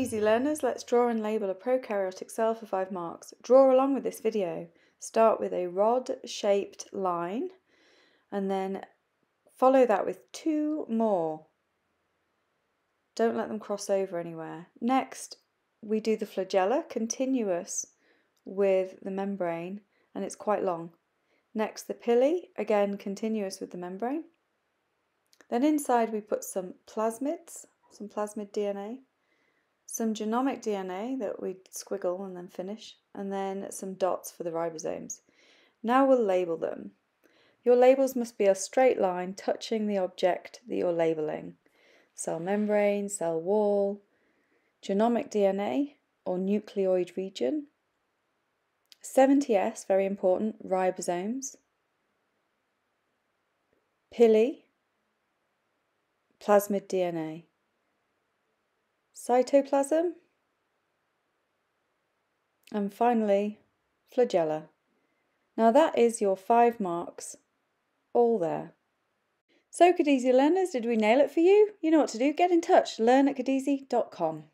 Easy learners, let's draw and label a prokaryotic cell for 5 marks. Draw along with this video. Start with a rod-shaped line and then follow that with two more. Don't let them cross over anywhere. Next, we do the flagella continuous with the membrane and it's quite long. Next, the pili, again continuous with the membrane. Then inside we put some plasmids, some plasmid DNA some genomic DNA that we squiggle and then finish, and then some dots for the ribosomes. Now we'll label them. Your labels must be a straight line touching the object that you're labeling. Cell membrane, cell wall, genomic DNA or nucleoid region. 70S, very important, ribosomes. Pili, plasmid DNA cytoplasm, and finally flagella. Now that is your five marks all there. So Kudizi learners, did we nail it for you? You know what to do, get in touch, learn at kudizi.com.